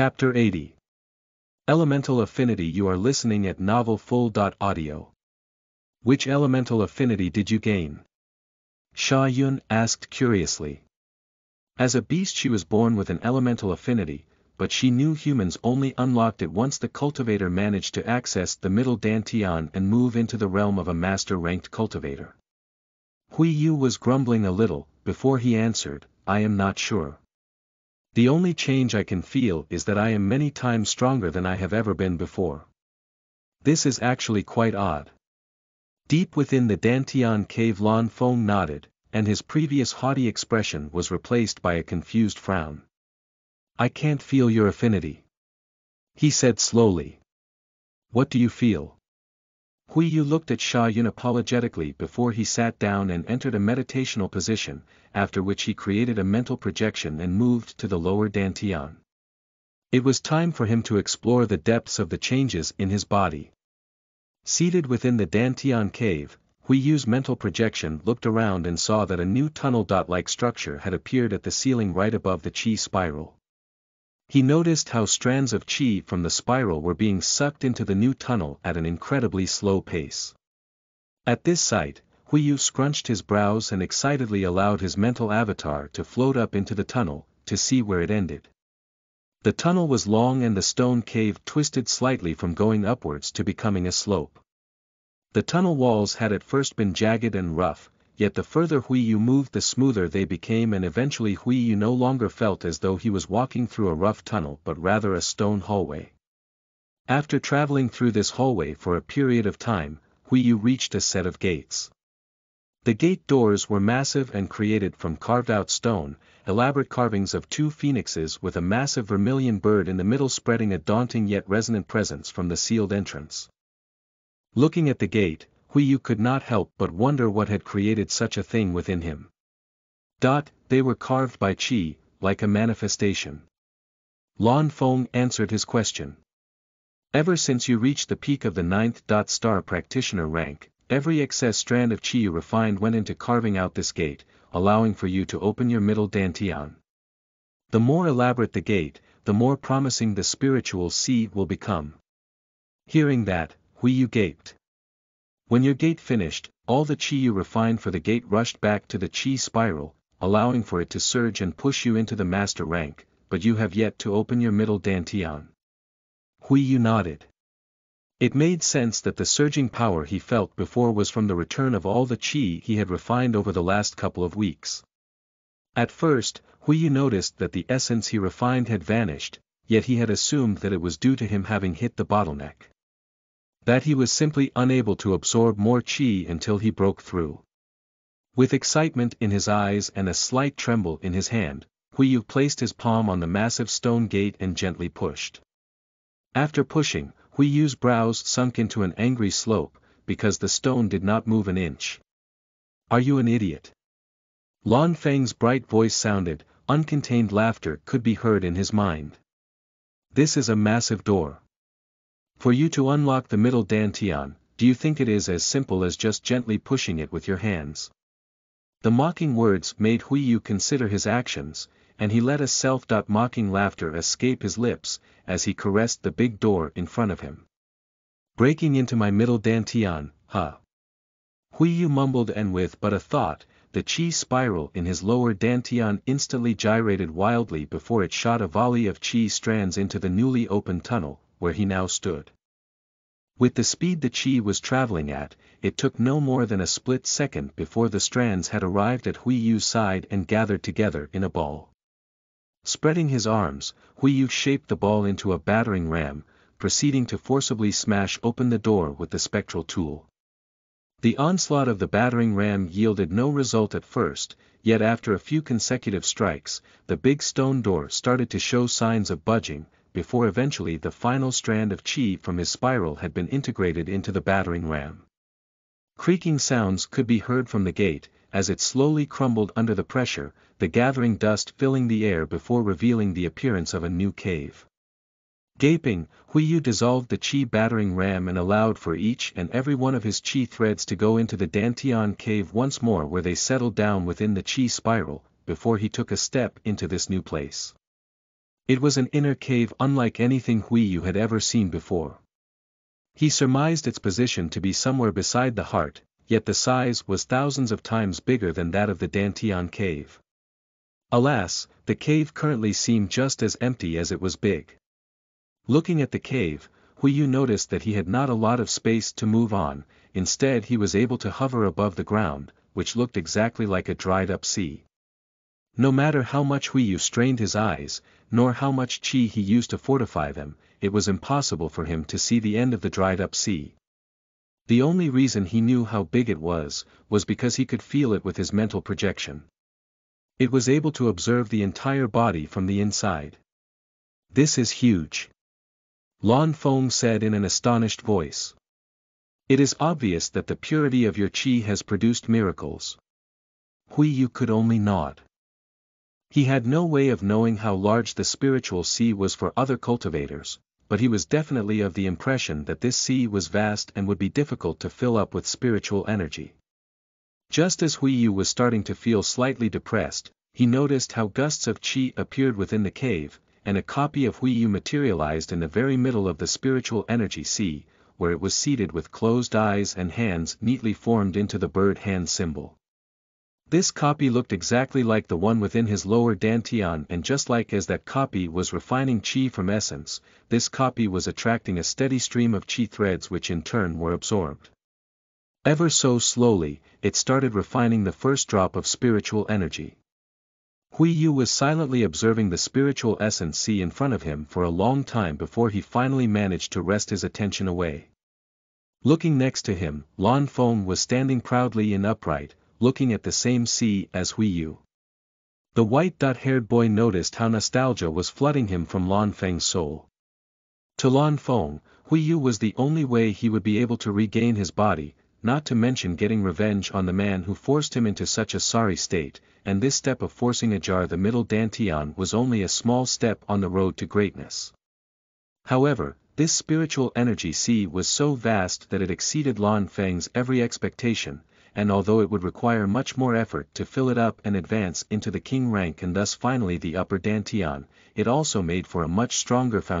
Chapter 80 Elemental Affinity You are listening at novelfull.audio. Which elemental affinity did you gain? Sha Yun asked curiously. As a beast she was born with an elemental affinity, but she knew humans only unlocked it once the cultivator managed to access the middle Dantian and move into the realm of a master-ranked cultivator. Hui Yu was grumbling a little, before he answered, I am not sure. The only change I can feel is that I am many times stronger than I have ever been before. This is actually quite odd. Deep within the Dantian cave Lan Feng nodded, and his previous haughty expression was replaced by a confused frown. I can't feel your affinity. He said slowly. What do you feel? Hui Yu looked at Sha Yun apologetically before he sat down and entered a meditational position, after which he created a mental projection and moved to the lower Dantian. It was time for him to explore the depths of the changes in his body. Seated within the Dantian cave, Hui Yu's mental projection looked around and saw that a new tunnel dot-like structure had appeared at the ceiling right above the chi spiral. He noticed how strands of chi from the spiral were being sucked into the new tunnel at an incredibly slow pace. At this sight, Yu scrunched his brows and excitedly allowed his mental avatar to float up into the tunnel, to see where it ended. The tunnel was long and the stone cave twisted slightly from going upwards to becoming a slope. The tunnel walls had at first been jagged and rough, yet the further Hui Yu moved the smoother they became and eventually Hui Yu no longer felt as though he was walking through a rough tunnel but rather a stone hallway. After traveling through this hallway for a period of time, Hui Yu reached a set of gates. The gate doors were massive and created from carved-out stone, elaborate carvings of two phoenixes with a massive vermilion bird in the middle spreading a daunting yet resonant presence from the sealed entrance. Looking at the gate, Yu could not help but wonder what had created such a thing within him. Dot, they were carved by Qi, like a manifestation. Lan Feng answered his question. Ever since you reached the peak of the ninth dot star practitioner rank, every excess strand of Qi you refined went into carving out this gate, allowing for you to open your middle dantian. The more elaborate the gate, the more promising the spiritual seed will become. Hearing that, Yu gaped. When your gate finished, all the chi you refined for the gate rushed back to the chi spiral, allowing for it to surge and push you into the master rank, but you have yet to open your middle dantian. Hui Yu nodded. It made sense that the surging power he felt before was from the return of all the chi he had refined over the last couple of weeks. At first, Hui Yu noticed that the essence he refined had vanished, yet he had assumed that it was due to him having hit the bottleneck that he was simply unable to absorb more chi until he broke through. With excitement in his eyes and a slight tremble in his hand, Yu placed his palm on the massive stone gate and gently pushed. After pushing, Hui Yu's brows sunk into an angry slope, because the stone did not move an inch. Are you an idiot? Lan Feng's bright voice sounded, uncontained laughter could be heard in his mind. This is a massive door. For you to unlock the middle dantian, do you think it is as simple as just gently pushing it with your hands? The mocking words made Hui Yu consider his actions, and he let a self-mocking laughter escape his lips, as he caressed the big door in front of him. Breaking into my middle dantian, huh? Hui Yu mumbled and with but a thought, the chi spiral in his lower dantian instantly gyrated wildly before it shot a volley of chi strands into the newly opened tunnel, where he now stood. With the speed the chi was traveling at, it took no more than a split second before the strands had arrived at Hui Yu's side and gathered together in a ball. Spreading his arms, Hui Yu shaped the ball into a battering ram, proceeding to forcibly smash open the door with the spectral tool. The onslaught of the battering ram yielded no result at first, yet after a few consecutive strikes, the big stone door started to show signs of budging, before eventually the final strand of chi from his spiral had been integrated into the battering ram. Creaking sounds could be heard from the gate, as it slowly crumbled under the pressure, the gathering dust filling the air before revealing the appearance of a new cave. Gaping, Huiyu dissolved the chi battering ram and allowed for each and every one of his chi threads to go into the Dantian cave once more where they settled down within the chi spiral, before he took a step into this new place. It was an inner cave unlike anything Hui Yu had ever seen before. He surmised its position to be somewhere beside the heart, yet the size was thousands of times bigger than that of the Dantian cave. Alas, the cave currently seemed just as empty as it was big. Looking at the cave, Hui Yu noticed that he had not a lot of space to move on, instead he was able to hover above the ground, which looked exactly like a dried-up sea. No matter how much Hui Yu strained his eyes, nor how much chi he used to fortify them, it was impossible for him to see the end of the dried-up sea. The only reason he knew how big it was, was because he could feel it with his mental projection. It was able to observe the entire body from the inside. This is huge. Lan Feng said in an astonished voice. It is obvious that the purity of your chi has produced miracles. Hui Yu could only nod. He had no way of knowing how large the spiritual sea was for other cultivators, but he was definitely of the impression that this sea was vast and would be difficult to fill up with spiritual energy. Just as Hui Yu was starting to feel slightly depressed, he noticed how gusts of chi appeared within the cave, and a copy of Hui Yu materialized in the very middle of the spiritual energy sea, where it was seated with closed eyes and hands neatly formed into the bird hand symbol. This copy looked exactly like the one within his lower dantian and just like as that copy was refining chi from essence, this copy was attracting a steady stream of chi threads which in turn were absorbed. Ever so slowly, it started refining the first drop of spiritual energy. Hui Yu was silently observing the spiritual essence sea in front of him for a long time before he finally managed to wrest his attention away. Looking next to him, Lan Feng was standing proudly and upright, looking at the same sea as Hui Yu. The white dot-haired boy noticed how nostalgia was flooding him from Lan Feng's soul. To Lan Feng, Hui Yu was the only way he would be able to regain his body, not to mention getting revenge on the man who forced him into such a sorry state, and this step of forcing ajar the middle dantian was only a small step on the road to greatness. However, this spiritual energy sea was so vast that it exceeded Lan Feng's every expectation, and although it would require much more effort to fill it up and advance into the king rank and thus finally the upper dantian, it also made for a much stronger foundation